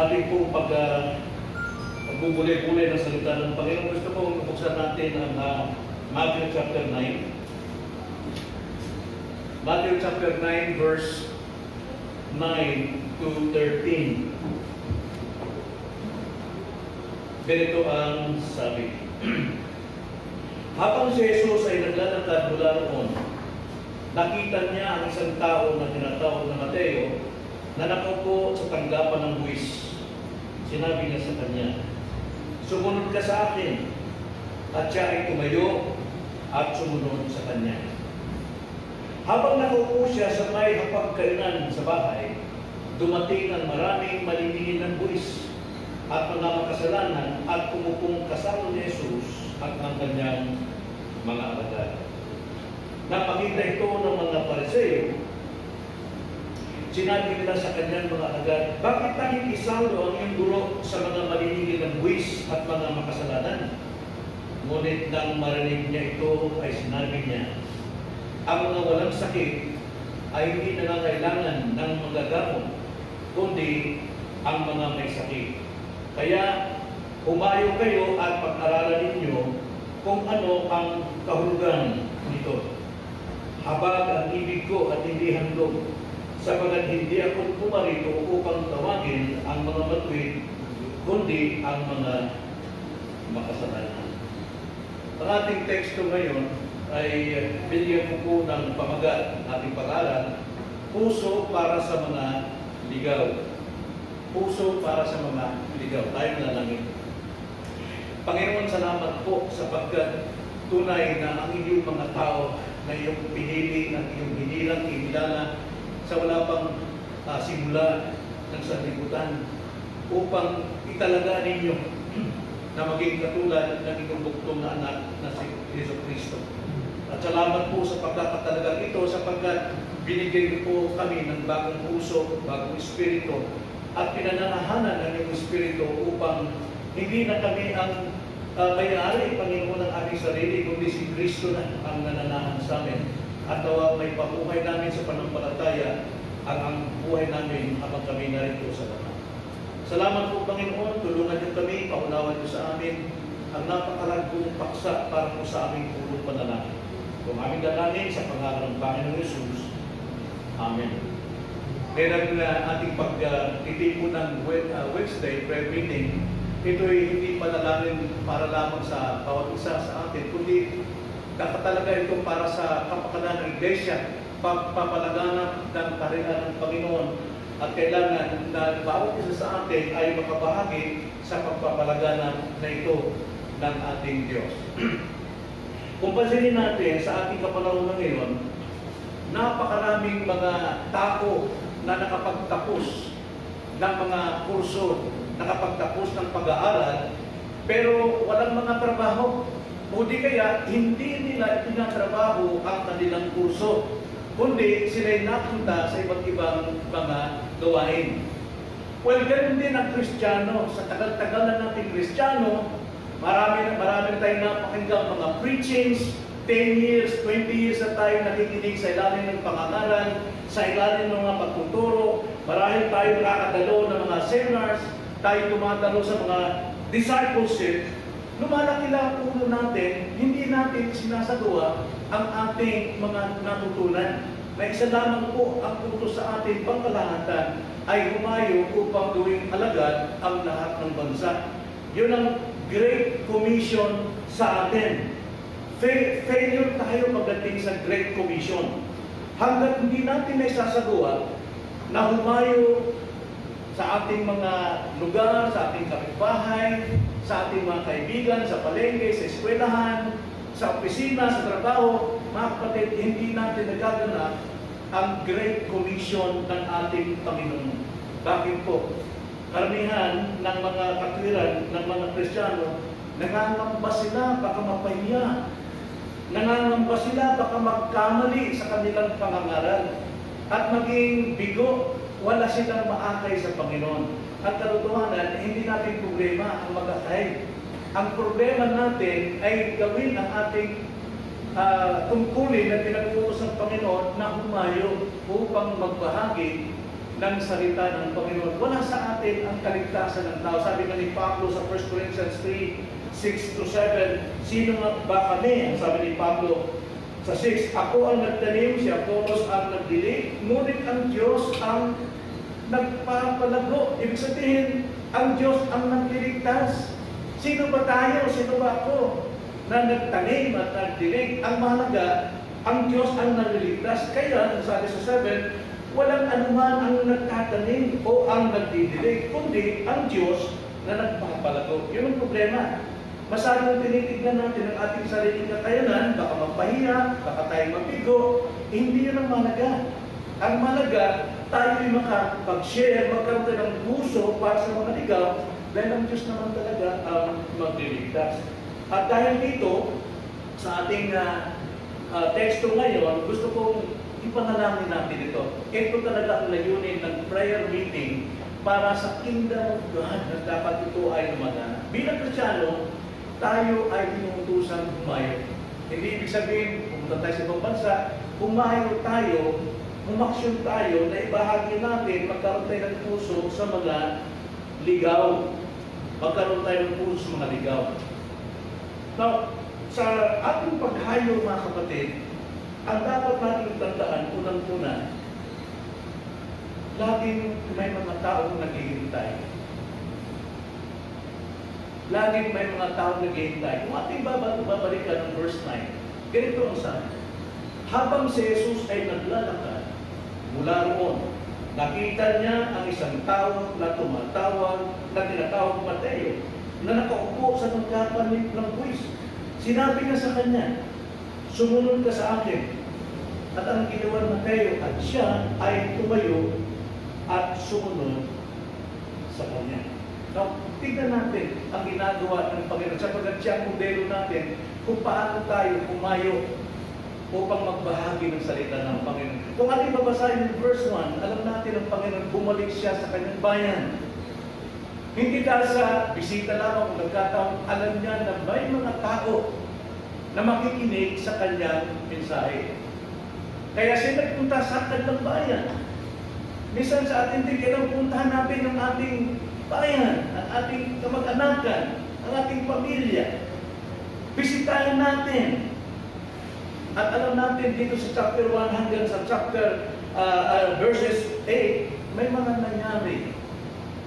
Sabi po pag uh, pagbubulay-bulay ng salita ng Panginoon, gusto ko buksan natin ang uh, Matthew chapter 9. Matthew chapter 9 verse 9 to 13. Ganito ang sabi. Habang si Jesus ay naglalakad mula roon, nakita niya ang isang tao na tinatawag na Mateo na nakaupo sa tanggapan ng buwis. Sinabi niya sa kanya, Sumunod ka sa akin. At siya ay tumayo at sumunod sa kanya. Habang nakaupo siya sa may hapagkainan sa bahay, dumating ang maraming maliningin ng buwis at mga makasalanan at pumupong kasama ni Jesus at ng kanyang mga alagad. Napakita ito ng mga pariseo, sinabi nila sa kanyang mga alagad, bakit tanging isalo ang iyong guro sa mga malinigil ng buwis at mga makasalanan? Ngunit nang marinig niya ito ay sinabi niya, ang mga walang sakit ay hindi nangangailangan ng mga kundi ang mga may sakit. Kaya Humayo kayo at pag-aralan ninyo kung ano ang kahulugan nito. Habag ang ibig ko at hindi handog, sapagat hindi ako pumarito upang tawagin ang mga matuwid, kundi ang mga makasalanan. Ang ating teksto ngayon ay binigyan ko po ng pamagat ating pag-aaral, puso para sa mga ligaw. Puso para sa mga ligaw. Tayo na langit. Panginoon, salamat po sapagkat tunay na ang inyong mga tao na iyong pinili, na iyong hinilang, inilala sa wala pang uh, simula ng sanlibutan upang italaga ninyo na maging katulad ng inyong buktong na anak na si Yeso Kristo. At salamat po sa pagkakatalaga ito sapagkat binigay po kami ng bagong puso, bagong espiritu at pinananahanan ng iyong espiritu upang hindi na kami ang uh, may-ari, Panginoon, ng aming sarili, kundi si Kristo na ang nananahan sa amin. At uh, may pabuhay namin sa panampalataya ang ang buhay namin habang kami narito sa lahat. Salamat po, Panginoon. Tulungan niyo kami, paunawan niyo sa amin ang napakalagong paksa para po sa aming pulong panalangin. Kung aming dalangin sa pangalan ng Panginoon Jesus. Amen. Kaya na ating pagtitipo ng Wednesday prayer meeting, ito'y hindi panalangin para lamang sa bawat isa sa atin, kundi dapat talaga ito para sa kapakanan ng Iglesia, pagpapalaganap ng karihan ng Panginoon at kailangan na bawat isa sa atin ay makabahagi sa pagpapalaganap na ito ng ating Diyos. Kung pansinin natin sa ating kapanahon ngayon, napakaraming mga tao na nakapagtapos ng mga kurso nakapagtapos ng pag-aaral, pero walang mga trabaho. O kaya, hindi nila tinatrabaho ang kanilang kurso, kundi sila'y napunta sa iba't ibang mga gawain. Well, ganun din ang Kristiyano. Sa tagal-tagal na natin Kristiyano, marami na marami na tayong napakinggang mga preachings, 10 years, 20 years na tayo nakikinig sa ilalim ng pangangaral, sa ilalim ng mga pagtuturo, marahil tayo nakakadalo ng mga seminars, tayo tumatalo sa mga discipleship, lumalaki lang ulo hindi natin sinasagawa ang ating mga natutunan. Na isa lamang po ang utos sa ating pangkalahatan ay humayo upang gawing alagad ang lahat ng bansa. Yun ang Great Commission sa atin. Fa- failure tayo pagdating sa Great Commission. Hanggat hindi natin na isasagawa na humayo sa ating mga lugar, sa ating kapitbahay, sa ating mga kaibigan, sa palengke, sa eskwelahan, sa opisina, sa trabaho, mga kapatid, hindi natin nagaganap ang Great Commission ng ating Panginoon. Bakit po? Karamihan ng mga katwiran ng mga Kristiyano, nangangamba sila, baka mapahiya. Nangangamba sila, baka magkamali sa kanilang pangangaral. At maging bigo wala silang maakay sa Panginoon. At katotohanan, hindi natin problema ang mag-akay. Ang problema natin ay gawin ang ating uh, tungkulin na pinag-utos ng Panginoon na humayo upang magbahagi ng salita ng Panginoon. Wala sa atin ang kaligtasan ng tao. Sabi nga ni Pablo sa 1 Corinthians 3, 6 to 7, sino nga ba kami? Sabi ni Pablo sa 6, ako ang nagtanim, si Apollos ang nagdilig, ngunit ang Diyos ang nagpapalago. Ibig sabihin, ang Diyos ang nagliligtas. Sino ba tayo? Sino ba ako? Na nagtanim at nagdilig. Ang mahalaga, ang Diyos ang nagliligtas. Kaya, sabi sa 7, walang anuman ang nagtatanim o ang nagdidilig, kundi ang Diyos na nagpapalago. Yun ang problema. Masyadong tinitignan natin ang ating sariling kakayanan, baka mapahiya, baka tayo mabigo, hindi yun ang malaga. Ang malaga, tayo ay makapag-share, magkaroon ng puso para sa mga ligaw, dahil ang Diyos naman talaga ang magliligtas. At dahil dito, sa ating uh, uh, teksto ngayon, gusto kong ipanalangin natin ito. Ito talaga ang layunin ng prayer meeting para sa kingdom of God na dapat ito ay lumaganap. Bilang Krisyano, tayo ay inuutusan humayo. Hindi ibig sabihin, pumunta tayo sa ibang bansa, humayo tayo, umaksyon tayo na ibahagi natin, magkaroon tayo ng puso sa mga ligaw. Magkaroon tayo ng puso mga ligaw. Now, sa ating paghayo mga kapatid, ang dapat natin tandaan, unang-una, laging may mga taong naghihintay. Laging may mga taong naghihintay. Kung ating babalikan ng verse 9, ganito ang sabi. Habang si Jesus ay naglalakad mula roon, nakita niya ang isang tao na tumatawag na tinatawag Mateo na nakaupo sa nagkapanit ng buwis. Sinabi niya sa kanya, sumunod ka sa akin. At ang ginawa ng Mateo at siya ay tumayo at sumunod sa kanya. Now, tignan natin ang ginagawa ng Panginoon sapagkat siya ang modelo natin kung paano tayo pumayo upang magbahagi ng salita ng Panginoon. Kung ating babasahin yung verse 1, alam natin ang Panginoon bumalik siya sa kanyang bayan. Hindi dahil sa bisita lamang kung nagkataon, alam niya na may mga tao na makikinig sa kanyang mensahe. Kaya siya nagpunta sa kanyang bayan. Minsan sa ating tingin, puntahan natin ang ating bayan, ang ating kamag-anakan, ang ating pamilya. Bisitahin natin. At alam natin dito sa chapter 1 hanggang sa chapter uh, uh, verses 8, may mga nangyari.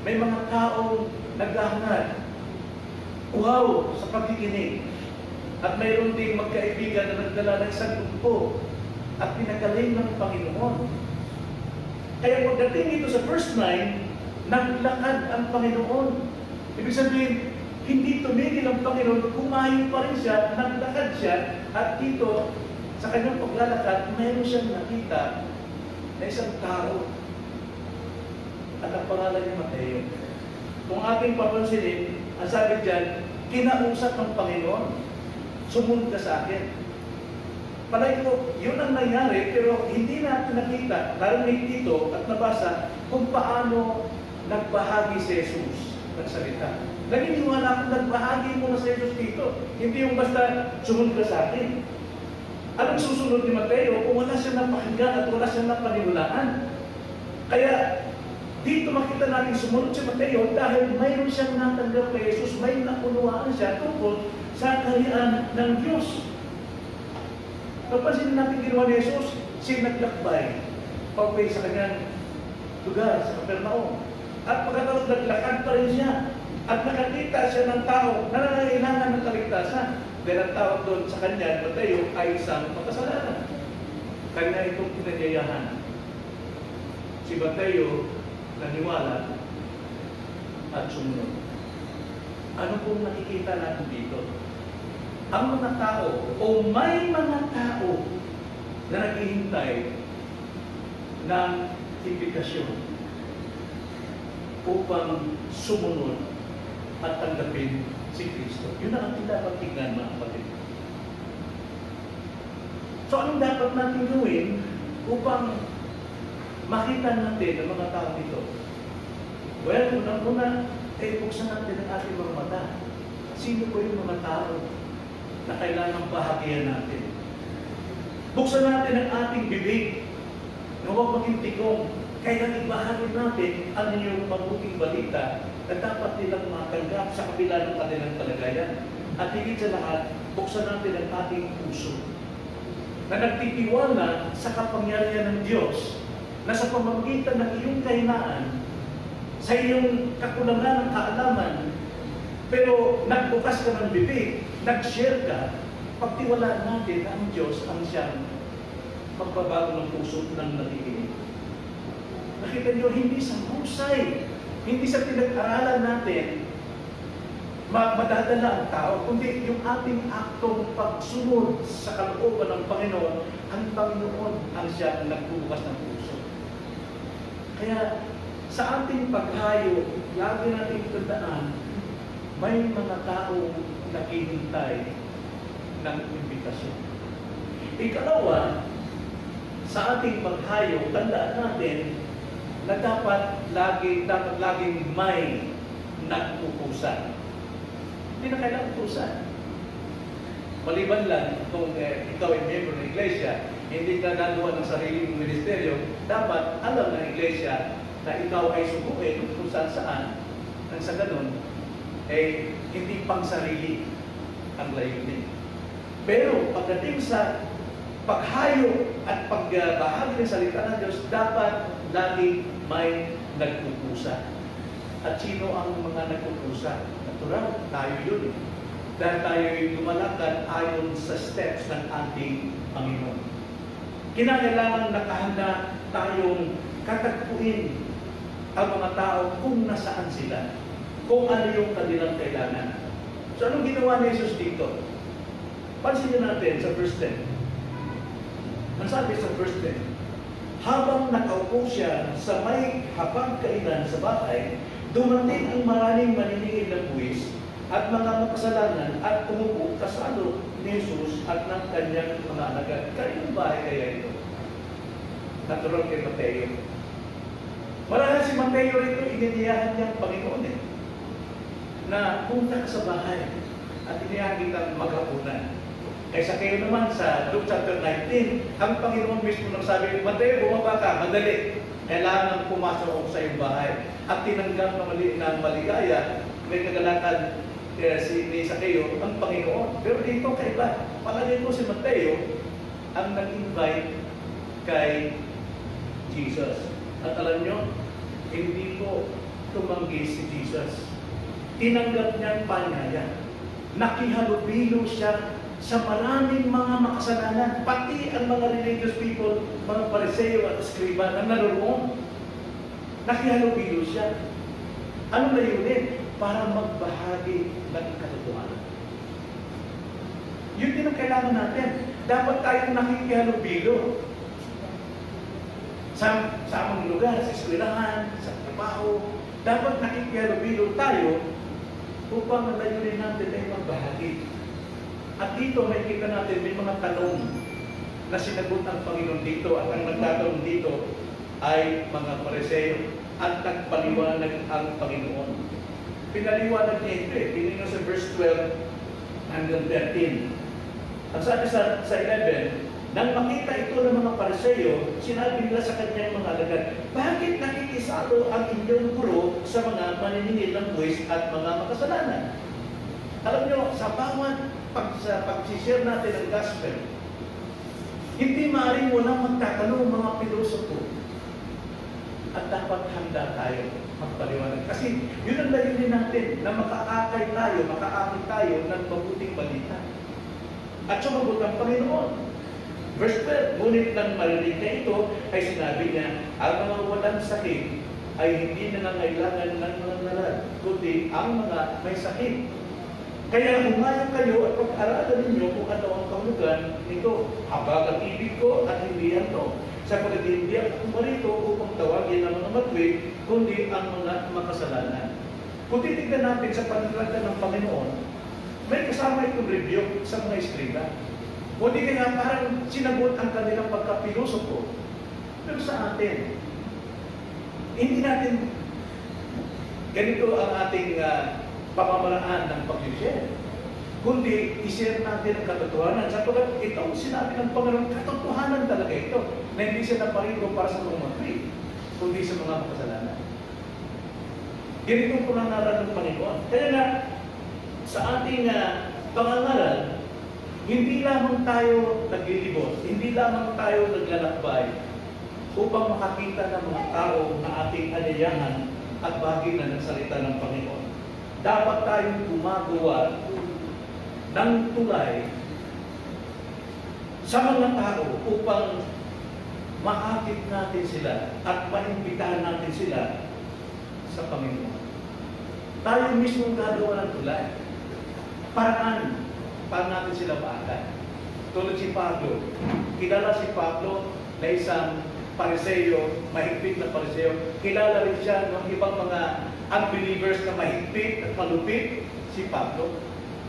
May mga taong naghahangad. Wow! Sa pagkikinig. At mayroon ding magkaibigan na nagdala ng isang at pinagaling ng Panginoon. Kaya pagdating dito sa verse 9, naglakad ang Panginoon. Ibig sabihin, hindi tumigil ang Panginoon, kumain pa rin siya, naglakad siya, at dito, sa kanyang paglalakad, mayroon siyang nakita na isang tao. At ang pangalan niya Mateo. Kung ating papansinin, ang sabi dyan, kinausap ng Panginoon, sumunod ka sa akin. Palagi ko, yun ang nangyari, pero hindi natin nakita, narinig dito at nabasa kung paano nagbahagi si Jesus ng salita. Naniniwala akong nagbahagi mo na si Jesus dito. Hindi yung basta sumunod ka sa akin. Anong susunod ni Mateo kung wala siya napakinggan at wala siya napaniwalaan? Kaya dito makita natin sumunod si Mateo dahil mayroon siyang natanggap kay Jesus, may nakunawaan siya tungkol sa kahiyaan ng Diyos. Napansin natin ginawa ni Jesus, siya naglakbay, pauwi sa kanyang lugar, sa Capernaum. At pagkatapos naglakad pa rin siya, at nakakita siya ng tao na nangangailangan ng kaligtasan. Dahil ang tawag doon sa kanya, Mateo, ay isang makasalanan. Kanya itong pinagyayahan. Si Mateo, naniwala at sumunod. Ano pong nakikita natin dito? Ang mga tao o may mga tao na naghihintay ng implikasyon upang sumunod at tanggapin si Kristo. Yun ang ating dapat tignan mga kapatid. So anong dapat natin gawin upang makita natin ang mga tao dito? Well, unang-una, ay buksan natin ang ating mga mata. Sino po yung mga tao na kailangang bahagian natin? Buksan natin ang ating bibig na huwag maging tikong Kaya ibahagi natin ang inyong mabuting balita na dapat nilang matanggap sa kabila ng kanilang kalagayan. At higit sa lahat, buksan natin ang ating puso na nagtitiwala sa kapangyarihan ng Diyos na sa pamamagitan ng iyong kahinaan, sa iyong kakulangan ng kaalaman, pero nagbukas ka ng bibig, nag-share ka, pagtiwalaan natin na ang Diyos ang siyang magbabago ng puso ng nakikinig. Nakita nyo, hindi sa husay, hindi sa pinag-aralan natin, madadala ang tao, kundi yung ating aktong pagsunod sa kalooban ng Panginoon, ang Panginoon ang siya nagbubukas ng puso. Kaya sa ating paghayo, lagi natin tandaan, may mga taong naghihintay ng imbitasyon. Ikalawa, sa ating paghayo, tandaan natin na dapat lagi, dapat laging may nagpupusan. Hindi na kailangan pusan. Maliban lang kung eh, ikaw ay member ng iglesia, hindi ka nagawa ng sarili mong ministeryo, dapat alam ng iglesia na ikaw ay subukin kung saan saan, nang sa ganun, eh, hindi pang sarili ang layunin. Pero pagdating sa paghayo at pagbahagi ng salita ng Diyos, dapat lagi may nagpupusa. At sino ang mga nagpupusa? Natural, tayo yun. Dahil tayo lumalakad ayon sa steps ng ating Panginoon. Kinakailangan nakahanda tayong katagpuin ang mga tao kung nasaan sila, kung ano yung kanilang kailangan. So anong ginawa ni Jesus dito? Pansinin natin sa verse 10. Ang sabi sa verse 10, habang nakaupo siya sa may hapagkainan sa bahay, dumating ang maraming maniningil ng buwis at mga makasalanan at umupo kasalo ni Jesus at ng kanyang mga alagad. Kaninong bahay kaya ito? Natural kay Mateo. Marahil si Mateo rito, ininiyahan niya ang Panginoon eh, na punta ka sa bahay at iniyahan kitang maghapunan. Kaysa kayo naman sa Luke chapter 19, ang Panginoon mismo nagsabi, Mateo, bumaba ka, madali. Kailangan pumasok sa iyong bahay. At tinanggap na mali na maligaya, may kagalakan eh, si ni Sakeo, ang Panginoon. Pero dito kaiba. Palagay ko si Mateo ang nag-invite kay Jesus. At alam nyo, hindi ko tumanggi si Jesus. Tinanggap niya ang panyaya. Nakihalubilo siya sa maraming mga makasalanan, pati ang mga religious people, mga pariseo at eskriba na naroon, nakihalubilo siya. Ano na yun Para magbahagi ng katotohanan. Yun din ang kailangan natin. Dapat tayong nakikihalubilo sa, sa amang lugar, sa eskwelahan, sa trabaho. Dapat nakikihalubilo tayo upang ang layunin natin ay magbahagi at dito makikita natin may mga tanong na sinagot ng Panginoon dito at ang nagtatanong dito ay mga pareseo at nagpaliwanag ang Panginoon. Pinaliwanag niya ito eh. Tingnan sa verse 12 hanggang 13. Ang sabi sa, sa 11, nang makita ito ng mga pariseo, sinabi nila sa kanyang mga alagad, bakit nakikisalo ang inyong guro sa mga maniningil ng buwis at mga makasalanan? Alam niyo, sa bawat pag, sa pag-share natin ng gospel, hindi maaaring walang magtatanong mga pilosopo. At dapat handa tayo magpaliwanag. Kasi yun ang layunin natin, na makaakay tayo, makaakit tayo ng mabuting balita. At sumagot ang Panginoon. Verse 12, ngunit nang marinig na ito, ay sinabi niya, ang mga walang sakit ay hindi nangangailangan ng mga nalad, kundi ang mga may sakit. Kaya humayang kayo at pag-aralan ninyo kung ano ang kahulugan nito. Habag ang ibig ko at hindi yan to. Sapagkat hindi ako pumarito upang tawagin ang mga matwi, kundi ang mga makasalanan. Kung titignan natin sa panalagdan ng Panginoon, may kasama itong review sa mga eskrita. Kundi kaya parang sinagot ang kanilang pagkapilosopo. Pero sa atin, hindi natin ganito ang ating uh, pamamaraan ng pag-share. Kundi, i-share natin ang katotohanan. Sapagkat itong sinabi ng Panginoon, katotohanan talaga ito, na hindi siya naparito para sa mga matri. kundi sa mga makasalanan. Ganito po lang naran ng Panginoon. Kaya nga, sa ating uh, pangangaral, hindi lamang tayo naglilibot, hindi lamang tayo naglalakbay upang makakita ng mga tao na ating anayahan at bagay na nagsalita ng Panginoon. Dapat tayong gumagawa ng tulay sa mga tao upang maakit natin sila at maimbitahan natin sila sa Panginoon. Tayo mismo gagawa ng tulay. Paraan para natin sila maakit. Tulad si Pablo. Kilala si Pablo na isang pariseo, mahigpit na pariseo. Kilala rin siya ng ibang mga unbelievers na mahigpit at malupit, si Pablo.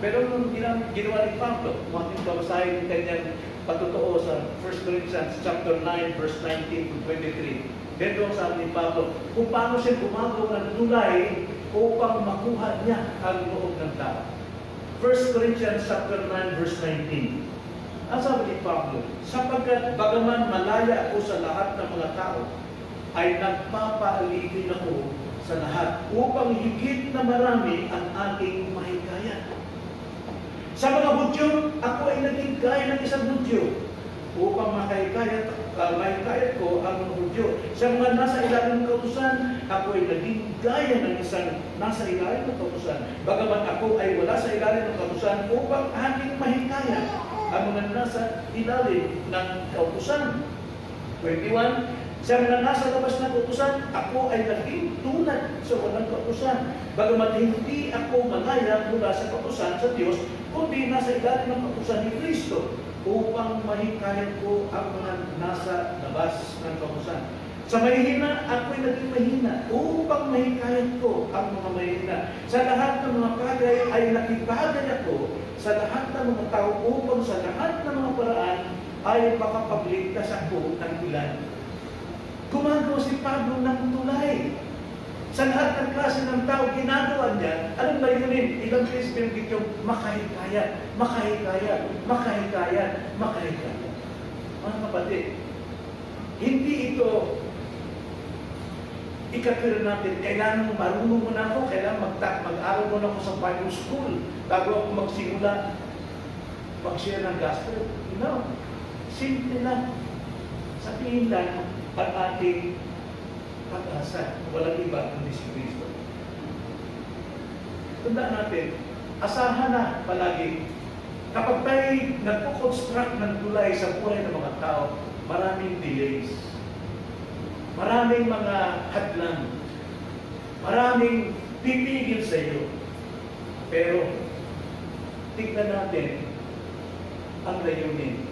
Pero nung ginawa ni Pablo, ating babasahin yung kanyang patotoo sa 1 Corinthians chapter 9, verse 19 to 23. Ganito ang sabi ni Pablo, kung paano siya gumagawa ng tulay upang makuha niya ang loob ng tao. 1 Corinthians chapter 9, verse 19. Ang sabi ni Pablo, sapagkat bagaman malaya ako sa lahat ng mga tao, ay nagpapaalipin ako sa lahat upang higit na marami ang ating mahikayat. Sa mga Hudyo, ako ay naging gaya ng isang Hudyo upang makahikayat, uh, mahikayat ko ang mga Hudyo. Sa mga nasa ilalim ng kautusan, ako ay naging gaya ng isang nasa ilalim ng kautusan. Bagaman ako ay wala sa ilalim ng kautusan upang aking mahikayat ang mga nasa ilalim ng kautusan. 21, sa mga nasa labas ng kautusan, ako ay naging tulad sa walang kautusan. Bagamat hindi ako malaya mula sa kautusan sa Diyos, kundi nasa ilalim ng kautusan ni Kristo upang mahikayat ko ang mga nasa labas ng kautusan. Sa mahihina, ako'y naging mahina upang mahikayat ko ang mga mahina. Sa lahat ng mga bagay ay nakibagay ako sa lahat ng mga tao upang sa lahat ng mga paraan ay makapagligtas ako ng ilan. Gumagawa si Pablo ng tulay. Sa lahat ng klase ng tao, ginagawa niya, anong layunin? Ilang binigit yung makahikayat, makahikayat, makahikayat, makahikayat. Mga kapatid, hindi ito ikakira natin, kailangan marunong mo na ako, kailangan mag mag-aral mo na ako sa Bible school bago ako magsimula mag-share ng gospel. No. Simple lang. Sabihin lang ang ating pag-asa. Walang iba kundi si Kristo. Tandaan natin, asahan na palagi. Kapag tayo nagpo-construct ng tulay sa buhay ng mga tao, maraming delays. Maraming mga hadlang. Maraming pipigil sa iyo. Pero, tignan natin ang layunin,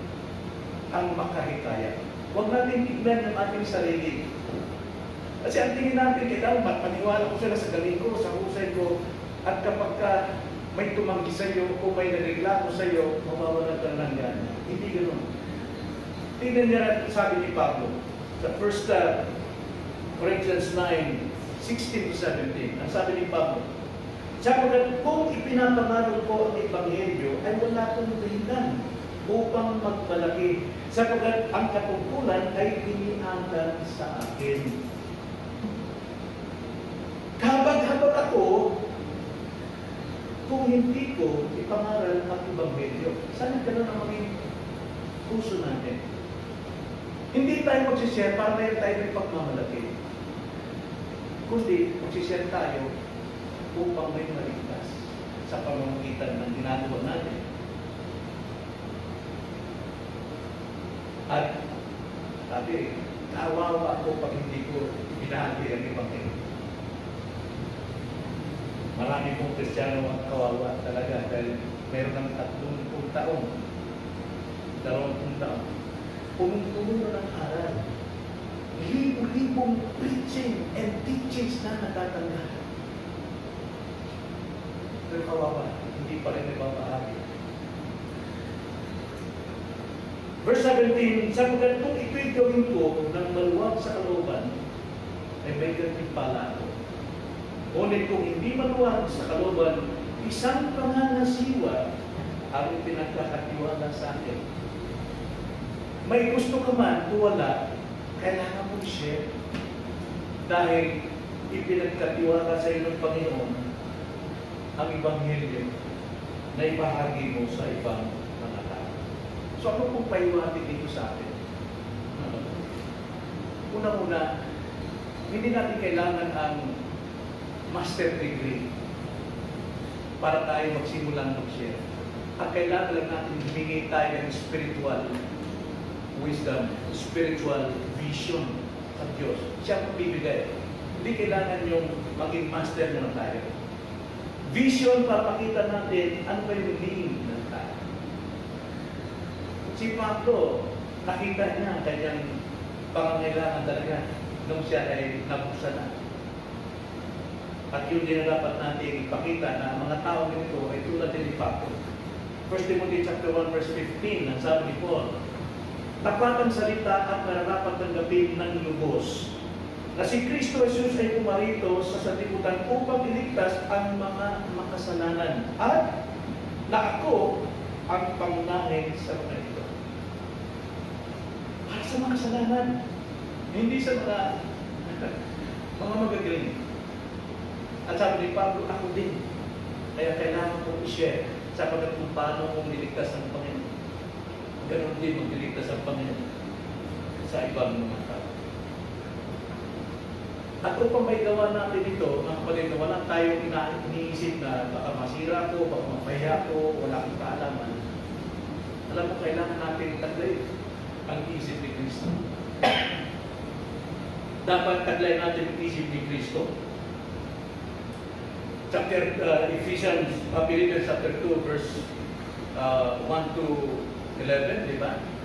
ang makahikaya. Huwag natin tignan ang ating sarili. Kasi ang tingin natin, kailangan maniwala ko sila sa galing ko, sa husay ko, at kapag ka may tumanggi sa iyo o may nareklamo sa iyo, mawawalan ka ng gana. Hindi ganoon. Tingnan niya sabi ni Pablo sa 1 uh, Corinthians 9, 16 to 17. Ang sabi ni Pablo, Sapagkat kung ipinapangaral ko ang Ebanghelyo, ay wala kong dahilan upang magmalaki sapagkat ang katungkulan ay iniangkan sa akin. Habag-habag ako, kung hindi ko ipangaral ang Ebanghelyo, sana ganun ang maging puso natin. Hindi tayo magsishare para meron tayo may pagmamalaki. Kundi magsishare tayo upang may maligtas sa pamamagitan ng ginagawa natin. At sabi, kawawa ako pag hindi ko binahagi ang Ebanghelyo. Marami pong Kristiyano ang kawawa talaga dahil meron ng tatlong taon, dalawang taon, punong-puno ng aral. Libo-libong preaching and teachings na natatanggap. Pero kawawa, hindi pa rin nababahagi. Verse 17, sapagkat kung ito'y gawin ko ng maluwag sa kalooban, ay may ganit pala ako. Ngunit kung hindi maluwag sa kalooban, isang pangangasiwa ang pinagkakatiwala sa akin. May gusto ka man o wala, kailangan mo share. Dahil ipinagkatiwala sa iyo ng Panginoon ang Ebanghelyo na ibahagi mo sa ibang mga tao. So ano pong paiwatig dito sa atin? Una-una, hindi natin kailangan ang master degree para tayo magsimulang mag-share. Ang kailangan lang natin bigay tayo ng spiritual wisdom, spiritual vision sa Diyos. Siya ang bibigay. Hindi kailangan yung maging master na tayo. Vision para makita natin ano ba yung meaning ng tayo. Si Pablo, nakita niya ang kanyang pangangailangan talaga nung siya ay nabuksan na. At yun din dapat natin ipakita na ang mga tao nito ay tulad din ni Pablo. 1 Timothy chapter 1 verse 15, ang sabi ni Paul, Tapat ang salita at nararapat tanggapin ng lubos na si Kristo Jesus ay pumarito sa sanlibutan upang iligtas ang mga makasalanan at na ako ang pangunahin sa mga ito. Para sa mga hindi sa mga mga magagaling. At sabi ni Pablo, ako din. Kaya kailangan kong i-share sapagkat kung kong niligtas ang Ganon din magliligtas ang Panginoon sa ibang mga tao. At upang may gawa natin ito, kapatid, na wala tayong iniisip na baka masira ko, baka mapaya ko, wala akong kaalaman. Alam mo, kailangan natin taglay ang isip ni Kristo. Dapat taglay natin ang isip ni Kristo. Chapter uh, Ephesians, uh, Philippians chapter 2, verse uh, 1 to 11, di ba?